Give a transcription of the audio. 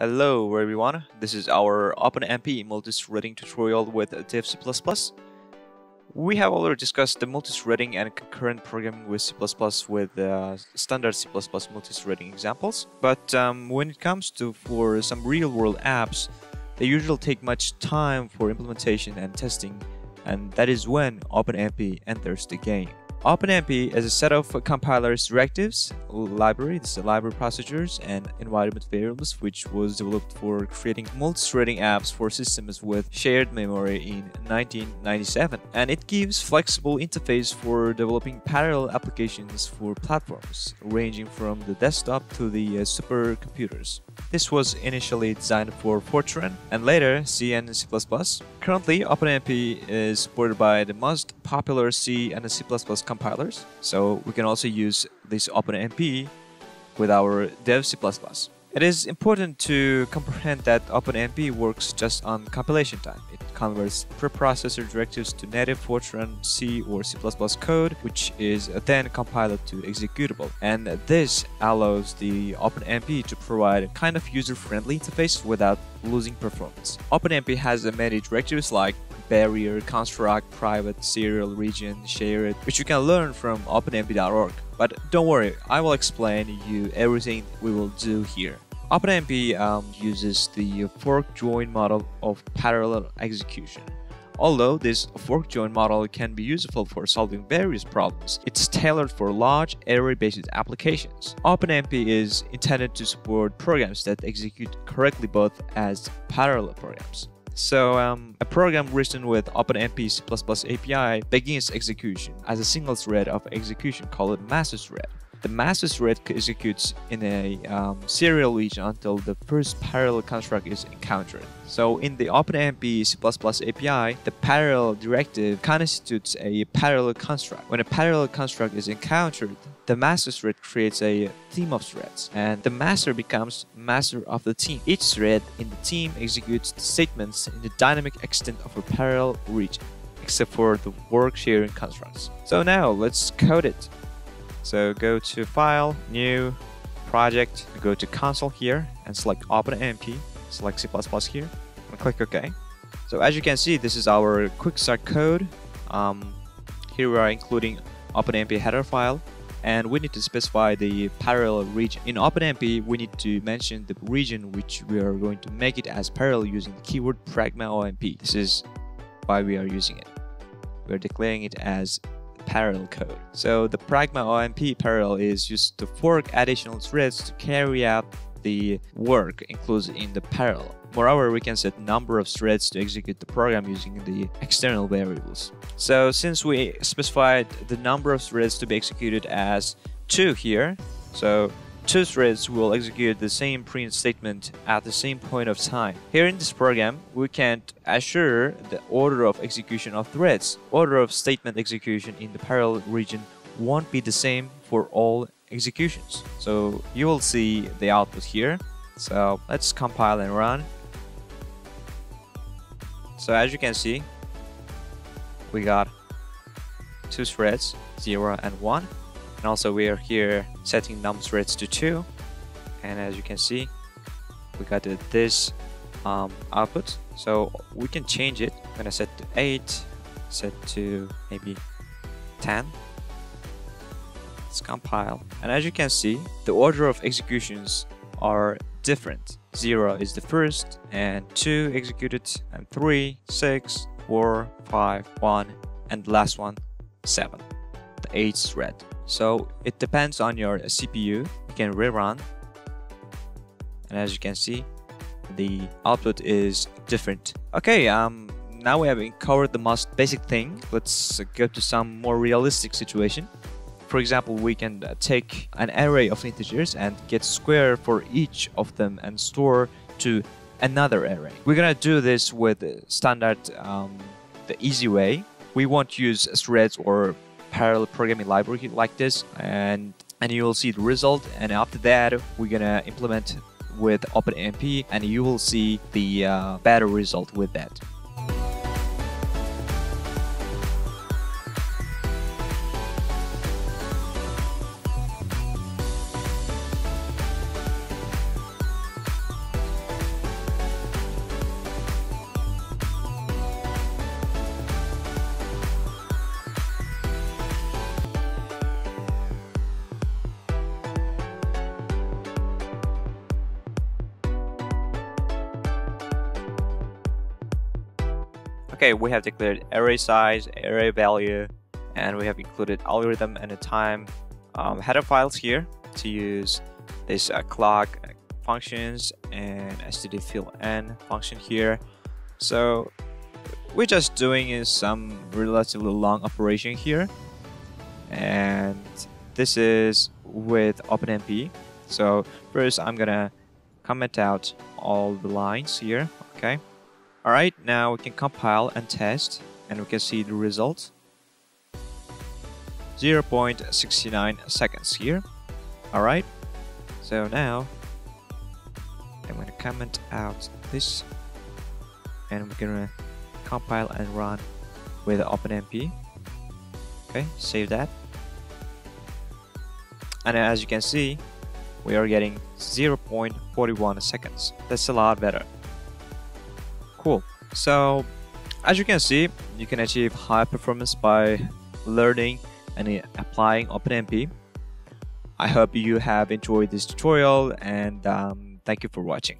Hello everyone, this is our OpenMP multi-threading tutorial with C++. We have already discussed the multi-threading and concurrent programming with C++ with uh, standard C++ multi-threading examples, but um, when it comes to for some real-world apps, they usually take much time for implementation and testing, and that is when OpenMP enters the game. OpenMP is a set of compilers directives, library, this is library procedures, and environment variables, which was developed for creating multi-threading apps for systems with shared memory in 1997. And it gives flexible interface for developing parallel applications for platforms, ranging from the desktop to the uh, supercomputers. This was initially designed for Fortran and later C and C++. Currently, OpenMP is supported by the most popular C and C++ compilers, so we can also use this OpenMP with our dev C++. It is important to comprehend that OpenMP works just on compilation time. It converts preprocessor directives to native Fortran C or C++ code, which is then compiled to executable. And this allows the OpenMP to provide a kind of user-friendly interface without losing performance. OpenMP has many directives like barrier, construct, private, serial, region, shared, which you can learn from openmp.org. But don't worry, I will explain you everything we will do here. OpenMP um, uses the fork join model of parallel execution. Although this fork join model can be useful for solving various problems, it's tailored for large array-based applications. OpenMP is intended to support programs that execute correctly both as parallel programs. So um, a program written with OpenMP C++ API begins execution as a single thread of execution called master thread. The master thread executes in a um, serial region until the first parallel construct is encountered. So in the OpenMP C++ API, the parallel directive constitutes a parallel construct. When a parallel construct is encountered, the master thread creates a team of threads, and the master becomes master of the team. Each thread in the team executes the statements in the dynamic extent of a parallel region, except for the work sharing constructs. So now let's code it. So go to File, New, Project, go to Console here and select OpenMP, select C++ here, and click OK. So as you can see, this is our quick start code. Um, here we are including OpenMP header file and we need to specify the parallel region. In OpenMP, we need to mention the region which we are going to make it as parallel using the keyword pragma OMP. This is why we are using it. We are declaring it as parallel code. So the Pragma OMP parallel is used to fork additional threads to carry out the work included in the parallel. Moreover, we can set number of threads to execute the program using the external variables. So since we specified the number of threads to be executed as 2 here, so two threads will execute the same print statement at the same point of time. Here in this program, we can assure the order of execution of threads. Order of statement execution in the parallel region won't be the same for all executions. So you will see the output here. So let's compile and run. So as you can see, we got two threads, 0 and 1 and also we are here setting num threads to 2 and as you can see we got this um, output. So we can change it. I'm gonna set to 8 set to maybe 10 let's compile. And as you can see the order of executions are different. 0 is the first and 2 executed and 3 6 4 5 1 and the last one 7 the 8th thread so it depends on your CPU. You can rerun. And as you can see, the output is different. Okay, um, now we have covered the most basic thing. Let's go to some more realistic situation. For example, we can take an array of integers and get square for each of them and store to another array. We're gonna do this with standard, um, the easy way. We won't use threads or parallel programming library like this and and you will see the result and after that we're gonna implement with OpenMP and you will see the uh, better result with that. Okay, we have declared array size, array value, and we have included algorithm and a time um, header files here to use this uh, clock functions and std fill n function here. So we're just doing is some relatively long operation here. And this is with OpenMP. So first I'm gonna comment out all the lines here okay alright now we can compile and test and we can see the result 0.69 seconds here alright so now I'm gonna comment out this and we're gonna compile and run with OpenMP. Okay, save that. And as you can see, we are getting 0.41 seconds. That's a lot better. So, as you can see, you can achieve high performance by learning and applying OpenMP. I hope you have enjoyed this tutorial and um, thank you for watching.